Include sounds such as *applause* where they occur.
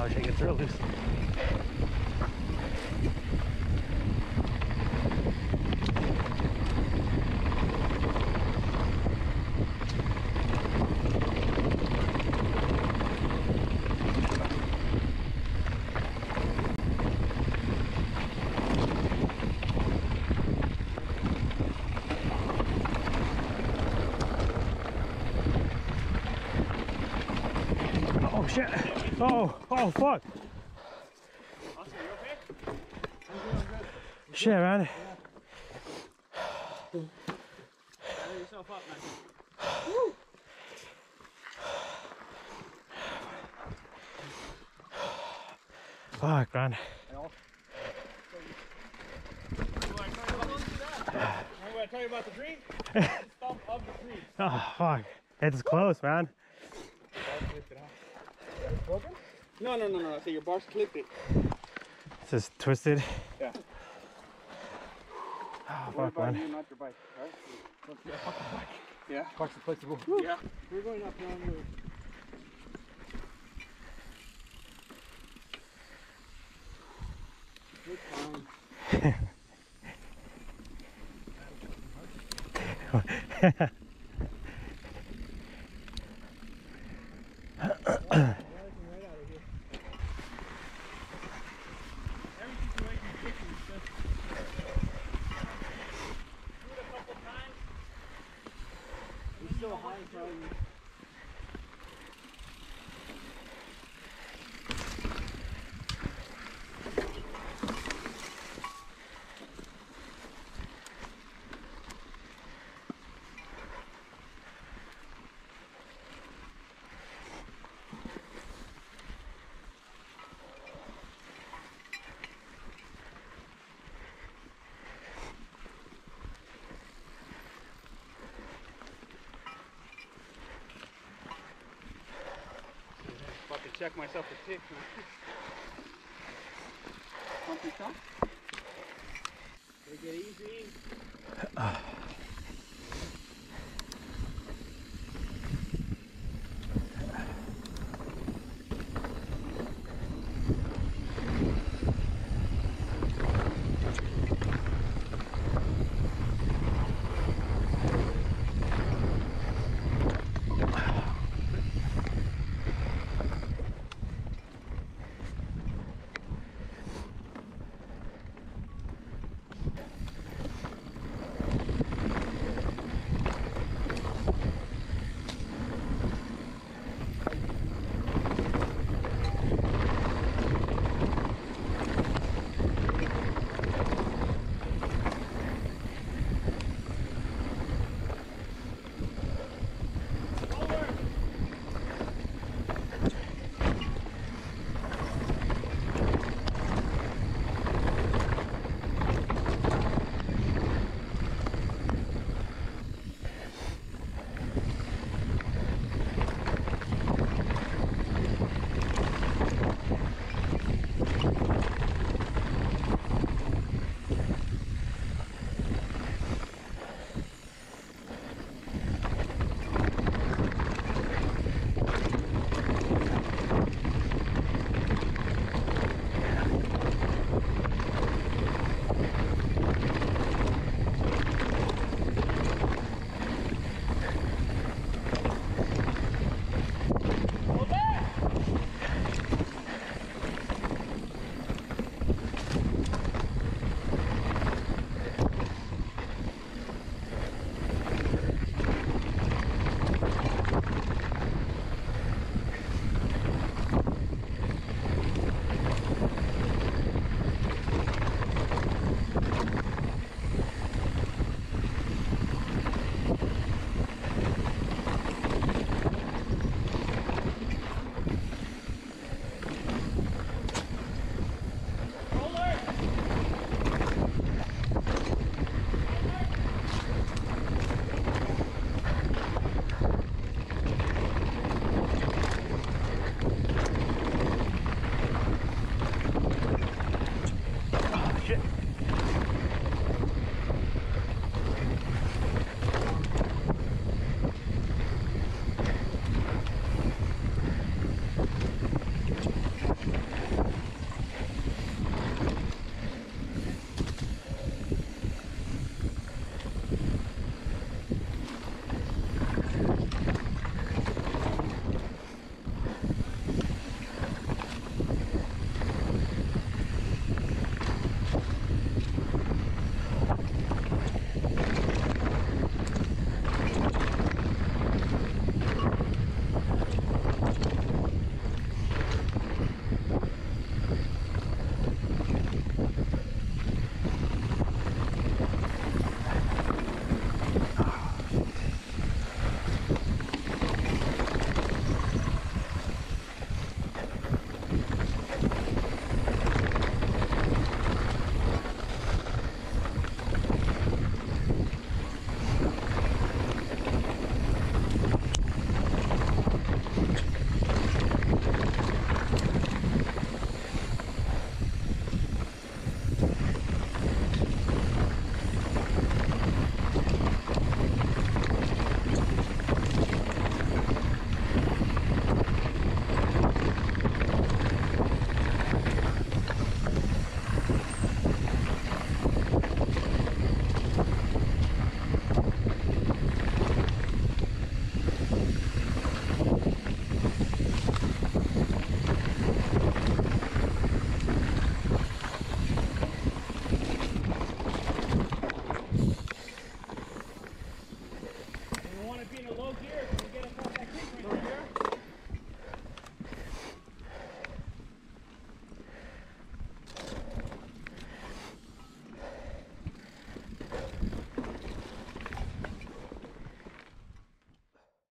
Oh, I shake it real loose. Shit! Oh, oh fuck! Shit, man. Gather yourself up, man. Fuck, man. I tell you about the dream? Stump of the tree. Oh, fuck. It's close, man. No, no, no, no. I So your bars clipped it. This is twisted. Yeah. Oh, fuck, man. you, not your bike. Alright? Yeah. Park's flexible. Yeah. We're going up now. *laughs* *laughs* *laughs* We're... We're fine. Check myself a tick, man. Something shot? Take it easy. *sighs* *sighs* *sighs*